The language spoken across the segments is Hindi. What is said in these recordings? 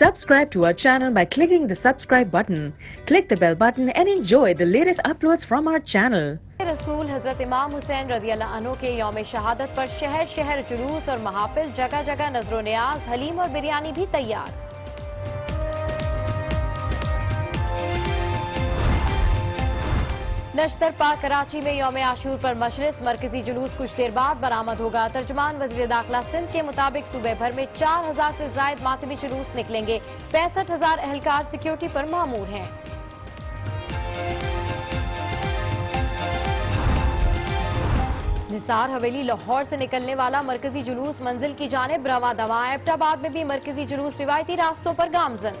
Subscribe to our channel by clicking the subscribe button. Click the bell button and enjoy the latest uploads from our channel. रसूल हजरत इमाम हुसैन रदी अल्लाह अन्हु के यौम शहादत पर शहर शहर जुलूस और महाफिल जगह जगह नजरो न्याज हलीम और बिरयानी भी तैयार नश्तर पाक कराची में योम आशूर पर मजलिस, मरकजी जुलूस कुछ देर बाद बरामद होगा। तर्जमान वज़ीर दाखिला सिंध के मुताबिक सूबे भर में चार हज़ार से जायद मातमी जुलूस निकलेंगे। पैंसठ हज़ार एहलकार सिक्योरिटी पर मामूर हैं। निसार हवेली लाहौर से निकलने वाला मरकजी जुलूस मंजिल की जानेब रवा दवा। एबटाबाद में भी मरकजी जुलूस रिवायती रास्तों पर गामजन।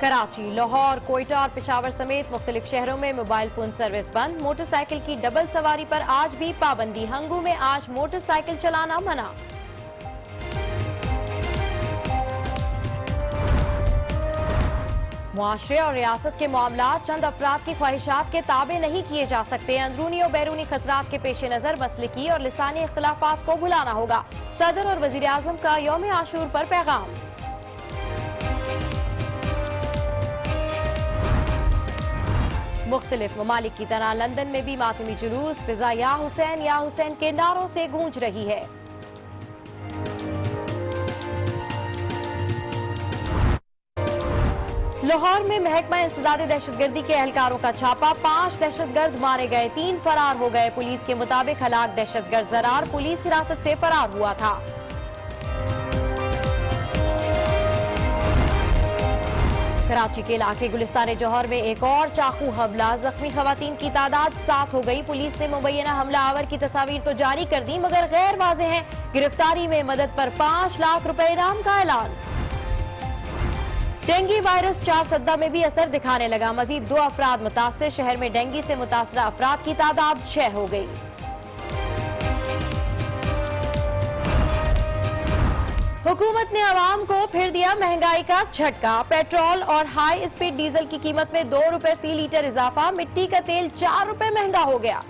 कराची, लाहौर, कोयटा और पिशावर समेत मुख्तलिफ़ शहरों में मोबाइल फ़ोन सर्विस बंद। मोटरसाइकिल की डबल सवारी पर आज भी पाबंदी। हंगू में आज मोटरसाइकिल चलाना मना। मुआशरे और रियासत के मामला चंद अफराद की ख्वाहिशात के ताबे नहीं किए जा सकते। अंदरूनी और बैरूनी खतरात के पेश नज़र मसले की और लिसानी इख्तलाफात को भुलाना होगा। सदर और वज़ीर आज़म का योम आशूर पर पैगाम। मुख्तलिफ़ ममालिक की तरह लंदन में भी मातमी जुलूस, फिजा या हुसैन या हुसैन के नारों से गूंज रही है। लाहौर में महकमा इंसदादी दहशतगर्दी के एहलकारों का छापा, पाँच दहशतगर्द मारे गए, तीन फरार हो गए। पुलिस के मुताबिक हलाक दहशतगर्द जरार पुलिस हिरासत से फरार हुआ था। कराची के इलाके गुलिस्तान जौहर में एक और चाकू हमला जख्मी खवतान की तादाद सात हो गई। पुलिस ने मुबैना हमला आवर की तस्वीर तो जारी कर दी, मगर गैर वाजे हैं। गिरफ्तारी में मदद पर पाँच लाख रुपए इनाम का ऐलान। डेंगू वायरस चार सद्दा में भी असर दिखाने लगा। मजीद दो अफराद मुतासर। शहर में डेंगू से मुतासर अफराद की तादाद छह हो गई। हुकूमत ने आवाम को फिर दिया महँगाई का झटका। पेट्रोल और हाई स्पीड डीजल की कीमत में दो रुपए फ़ी लीटर इजाफा, मिट्टी का तेल चार रुपए महँगा हो गया।